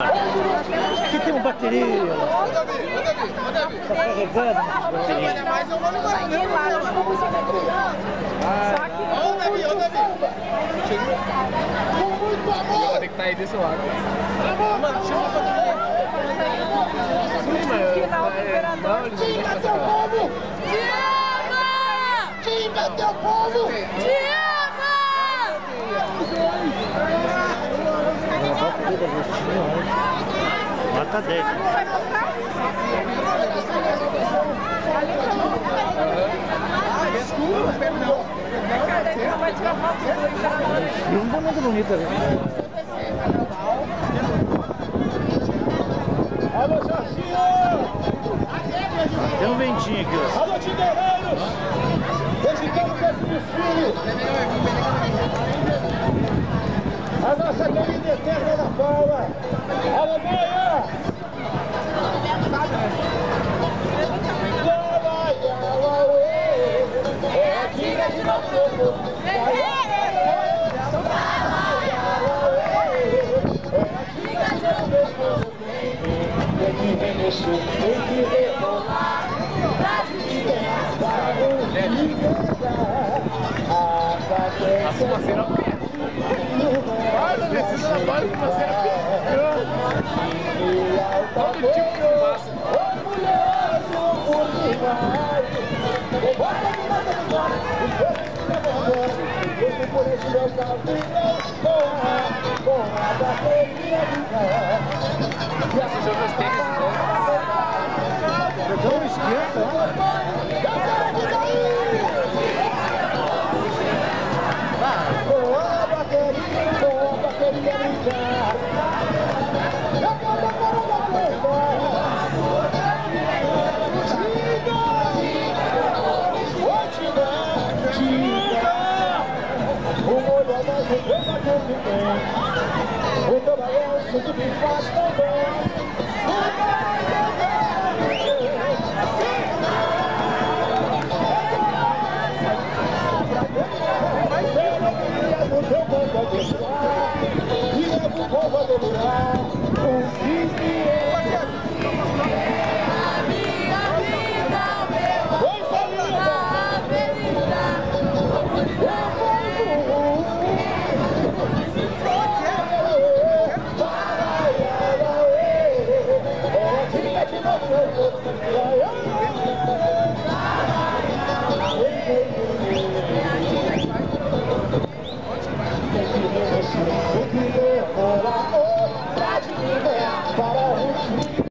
Aqui tem uma bateria. Tá carregando a bateria. Mas eu vou no vamos Só que Ô, Davi, ô, Davi. Vai ter que estar aí desse lado. Mano, chama Sim, mas... Final do Imperador. Teu passar. povo! Ama! Xinga teu povo! Te tirar foto do Imperador? E um bonito bonito ali. Alô, Jorginho! Tem um ventinho aqui, ó. Alô, Tideireiros! Visitamos esse desfile! A nossa querida eterna da Paula! Aleluia! É Todo tipo de fumaça. Orgulhoso por demais Bota de mata de fora O povo está morrendo Esse por esse Com a, com O trabalhão que faz também E leva o povo a demorar Tem que